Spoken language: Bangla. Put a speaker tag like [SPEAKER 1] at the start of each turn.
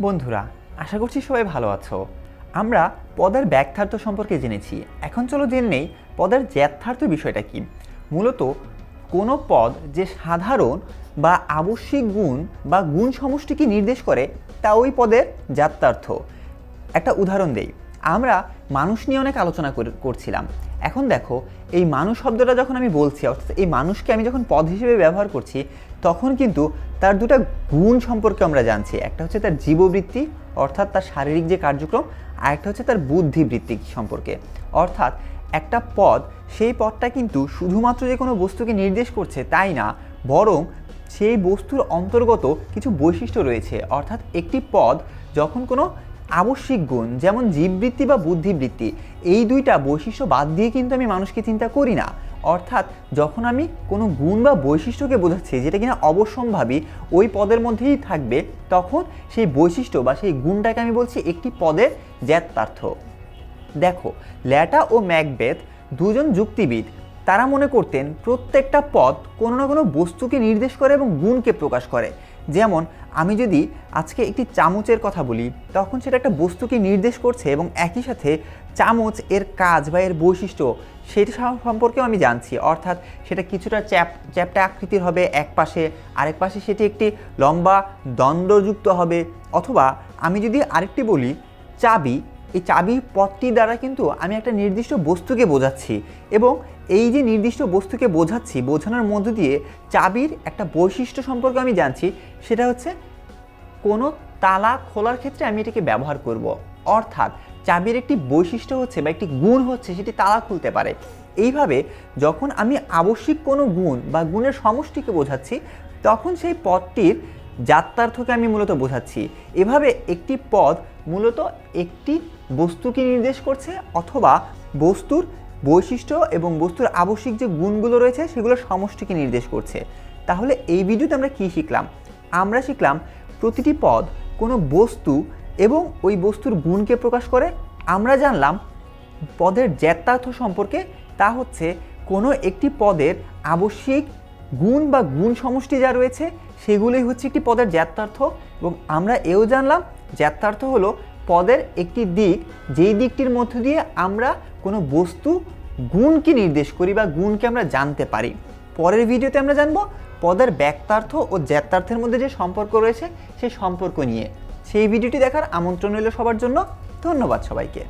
[SPEAKER 1] বন্ধুরা, আশা করছি সবাই ভালো আছো। আমরা পদার ব্যাখ্যার্থ সম্পর্কে জেনেছি। এখন চলো জেনে নেই পদার জ্যাথার্থ বিষয়টা কি। মূলত কোনো পদ যে সাধারণ বা আবশ্যিক গুণ বা গুণ সমষ্টিকে নির্দেশ করে, তা ওই পদের জাত্যার্থ একটা উদাহরণ দেই। আমরা মানুষ নিয়ে অনেক আলোচনা করে- করছিলাম। এখন দেখো, এই মানুষ শব্দটা যখন আমি বলছি, অর্থাৎ এই মানুষকে আমি যখন পদ হিসেবে ব্যবহার করছি, তখন কিন্তু তার দুটো গুণ সম্পর্কে আমরা জানছি। একটা হচ্ছে তার জীববৃত্তি, অর্থাৎ তার শারীরিক যে কার্যক্রম, আর একটা হচ্ছে তার বুদ্ধিবৃত্তি সম্পর্কে। অর্থাৎ একটা পদ, সেই পদটা কিন্তু শুধুমাত্র যে কোনো বস্তুকে নির্দেশ করছে তাই না, বরং সেই বস্তুর অন্তর্গত কিছু বৈশিষ্ট্য রয়েছে। অর্থাৎ একটি পদ যখন কোনো আবশ্যিক গুণ, যেমন জীববৃত্তি বা বুদ্ধিবৃত্তি, এই দুইটা বৈশিষ্ট্য বাদ দিয়ে কিন্তু আমি মানুষকে চিন্তা করি না। অর্থাৎ যখন আমি কোনো গুণ বা বৈশিষ্ট্যকে বোঝাচ্ছি, যেটা কিনা অবশ্যম্ভাবী, ওই পদের মধ্যেই থাকবে, তখন সেই বৈশিষ্ট্য বা সেই গুণটাকে আমি বলছি একটি পদের জ্যাতার্থ দেখো, ল্যাটা ও ম্যাকবেথ দুজন যুক্তিবিদ। তারা মনে করতেন প্রত্যেকটা পদ কোনো না কোনো বস্তুকে নির্দেশ করে এবং গুণকে প্রকাশ করে। যেমন, আমি যদি আজকে একটি চামচের কথা বলি, তখন সেটা একটা বস্তুকে নির্দেশ করছে এবং একই সাথে চামচ, এর কাজ বা এর বৈশিষ্ট্য সেটা সম্পর্কেও আমি জানছি। অর্থাৎ সেটা কিছুটা চ্যাপ, চ্যাপটা আকৃতির হবে, এক পাশে আরেক পাশে সেটি একটি লম্বা দণ্ডযুক্ত হবে। অথবা আমি যদি আরেকটি বলি, চাবি, এই চাবি পথটি দ্বারা কিন্তু আমি একটা নির্দিষ্ট বস্তুকে বোঝাচ্ছি এবং এই যে নির্দিষ্ট বস্তুকে বোঝাচ্ছি, বোঝানোর মধ্য দিয়ে চাবির একটা বৈশিষ্ট্য সম্পর্কে আমি জানছি, সেটা হচ্ছে কোনো তালা খোলার ক্ষেত্রে আমি এটাকে ব্যবহার করব। অর্থাৎ চাবির একটি বৈশিষ্ট্য হচ্ছে বা একটি গুণ হচ্ছে সেটি তালা খুলতে পারে এইভাবে যখন আমি আবশ্যিক কোনো গুণ বা গুণের সমষ্টিকে বোঝাচ্ছি, তখন সেই পদটির যাত্রার্থকে আমি মূলত বোঝাচ্ছি এভাবে একটি পদ মূলত একটি বস্তুকে নির্দেশ করছে অথবা বস্তুর বৈশিষ্ট্য এবং বস্তুর আবশ্যিক যে গুণগুলো রয়েছে সেগুলোর সমষ্টিকে নির্দেশ করছে। তাহলে এই ভিডিওতে আমরা কি শিখলাম? আমরা শিখলাম প্রতিটি পদ কোনো বস্তু এবং ওই বস্তুর গুণকে প্রকাশ করে। আমরা জানলাম পদের জ্যাত্যার্থ সম্পর্কে, তা হচ্ছে কোনো একটি পদের আবশ্যিক গুণ বা গুণ সমষ্টি যা রয়েছে, সেগুলোই হচ্ছে একটি পদের জ্যাত্যার্থ এবং আমরা এও জানলাম জ্যাত্যার্থ হলো পদের একটি দিক, যেই দিকটির মধ্য দিয়ে আমরা কোনো বস্তু গুণকে নির্দেশ করি বা গুণকে আমরা জানতে পারি। পরের ভিডিওতে আমরা জানব পদের ব্যক্তার্থ ও জ্যাত্যার্থের মধ্যে যে সম্পর্ক রয়েছে, সেই সম্পর্ক নিয়ে। সেই ভিডিওটি দেখার আমন্ত্রণ রইল সবার জন্য। ধন্যবাদ সবাইকে।